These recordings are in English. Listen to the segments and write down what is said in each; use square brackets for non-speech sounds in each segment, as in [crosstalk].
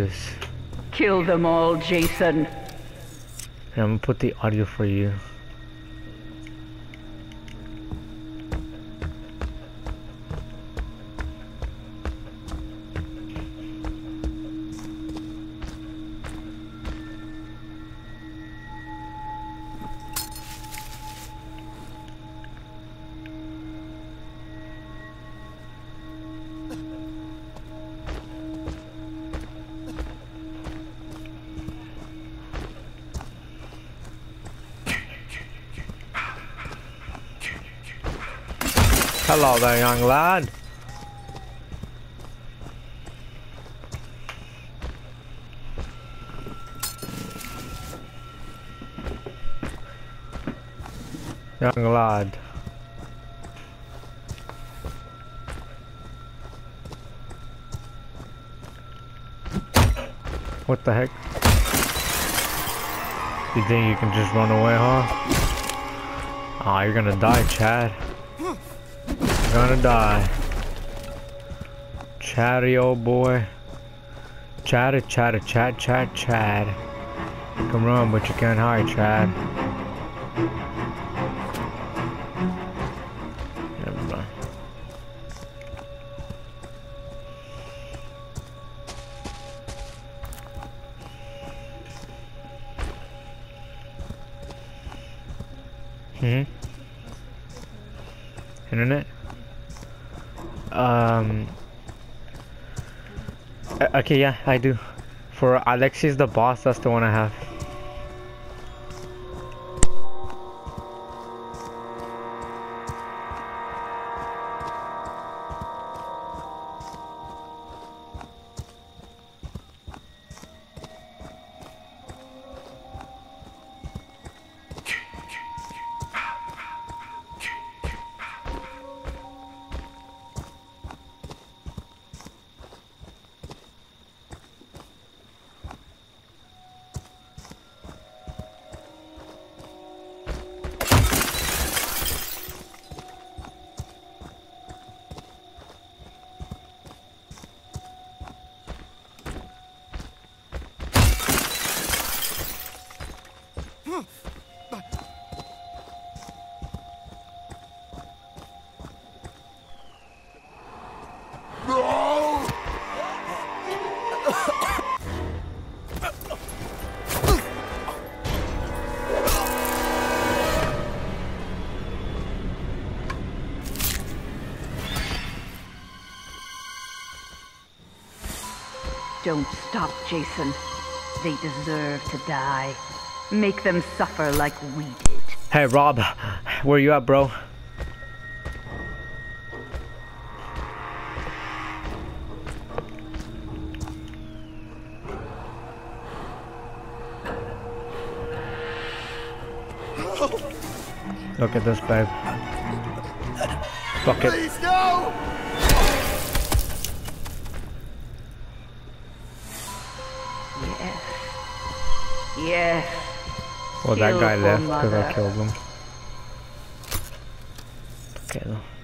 this. Kill them all, Jason. Here, I'm gonna put the audio for you. Hello there, young lad. Young lad. What the heck? You think you can just run away, huh? Ah, oh, you're gonna die, Chad. Gonna die. Chatty old boy. Chatty, chatty, chat, chat, Chad. Come run, but you can't hide, Chad. Mind. Hmm. Internet. Um. uh, Okay, yeah, I do. For Alexis the boss, that's the one I have. Don't stop, Jason. They deserve to die. Make them suffer like we did. Hey, Rob, where you at, bro? Look at this, babe. Fuck it. Please, no! Yes. Well, that guy left because I killed him. Okay, though.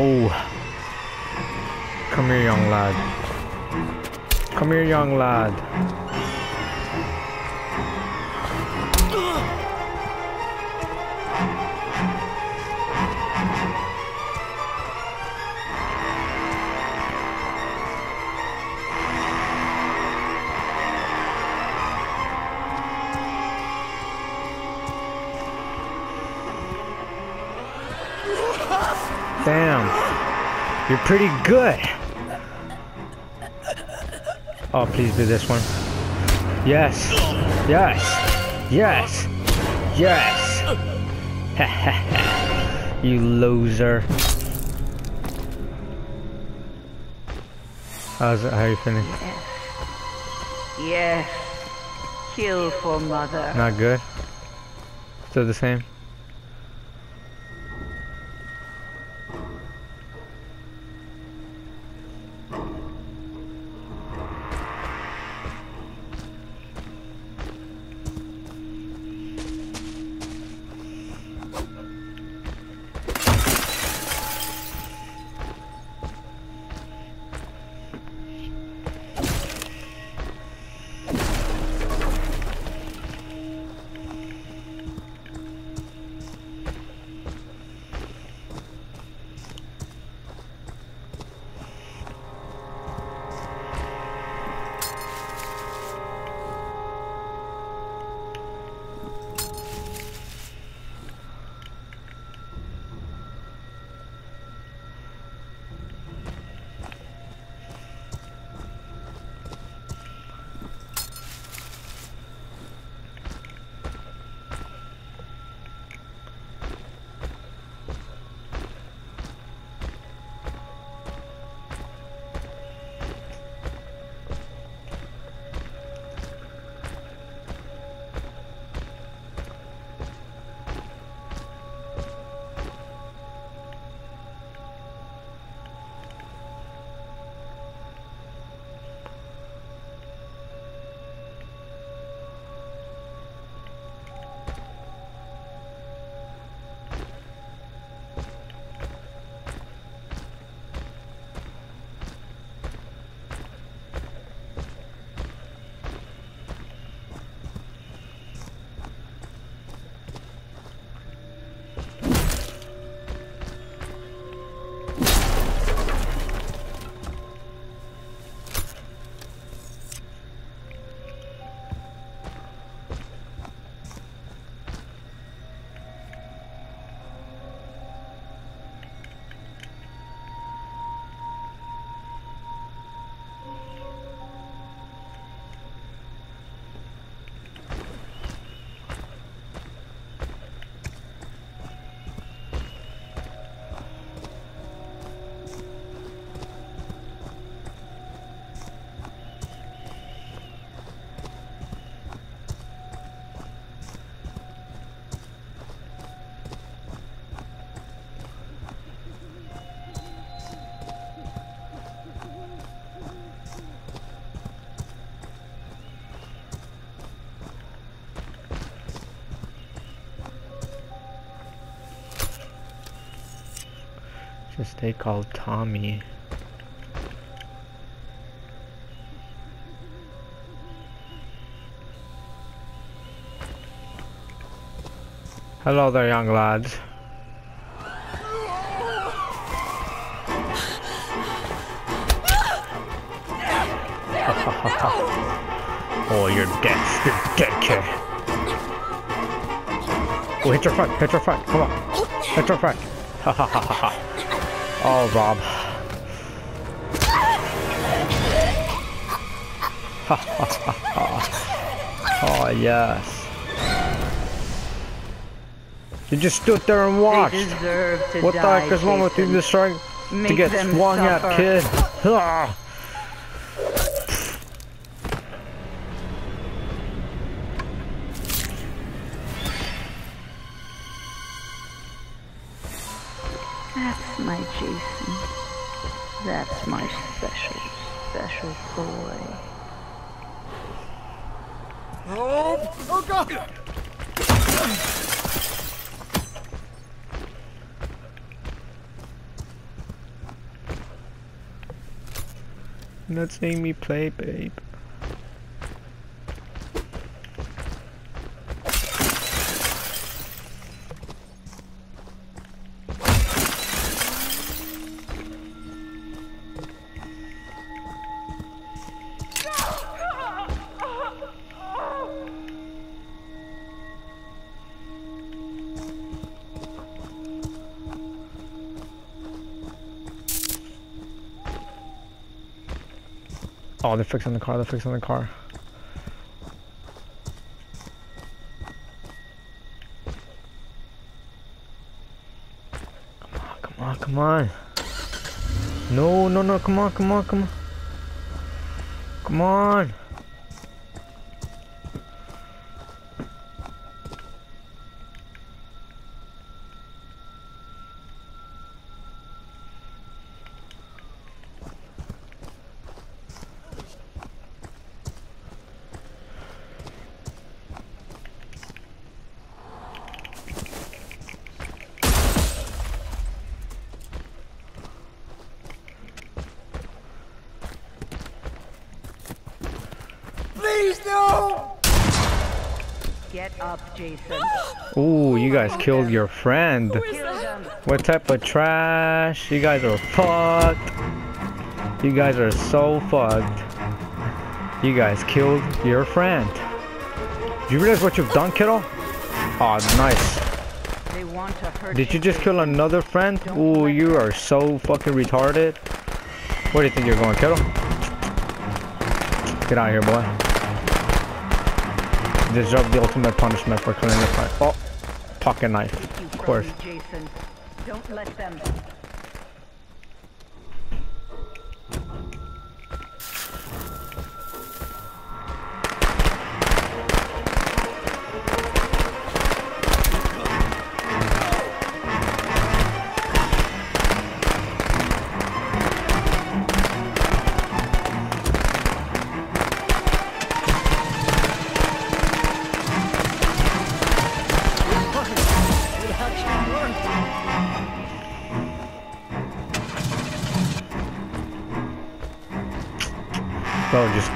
Oh. Come here, young lad. Come here, young lad. You're pretty good. Oh, please do this one. Yes. Yes. Yes. Yes. [laughs] you loser. How's it? How you feeling? Yes. Yes. Kill for mother. Not good. Still the same. Just stay called Tommy. Hello there, young lads. [laughs] oh, you're dead. You're dead, kid. Oh, hit your front. Hit your front. Come on. Hit your front. Ha ha ha ha ha. Oh, Rob. Ha ha ha ha. Oh, yes. You just stood there and watched. They deserve to What the heck is wrong with you just trying to get swung at, kid? My Jason. That's my special, special boy. Oh, oh God! Not seeing me play, babe. Oh, they're fixing the car, they're fixing the car. Come on, come on, come on. No, no, no, come on, come on, come on. Come on. Please, no! Get up, Jason. [gasps] Ooh, you guys killed your friend. What type of trash? You guys are fucked. You guys are so fucked. You guys killed your friend. Do you realize what you've done, kiddo? Oh, nice. They want to hurt Did you just kill another friend? Ooh, you are so fucking retarded. Where do you think you're going, kiddo? Get out of here, boy. Deserve the ultimate punishment for killing your friend. Oh, pocket knife. Of course. Jason. Don't let them.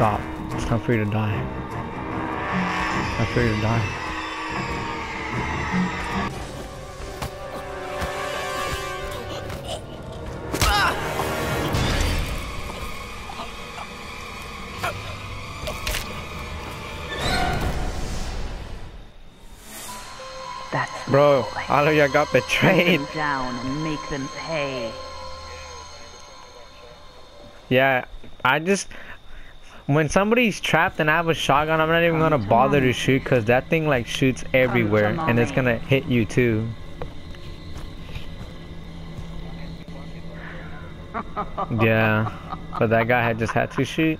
Stop. It's time for you to die. It's time for you to die. That's Bro, the all of y'all got Hunt betrayed. them down and make them pay. Yeah, I just when somebody's trapped and I have a shotgun, I'm not even gonna bother to shoot because that thing like shoots everywhere and it's gonna hit you too. [laughs] Yeah, but that guy had just had to shoot.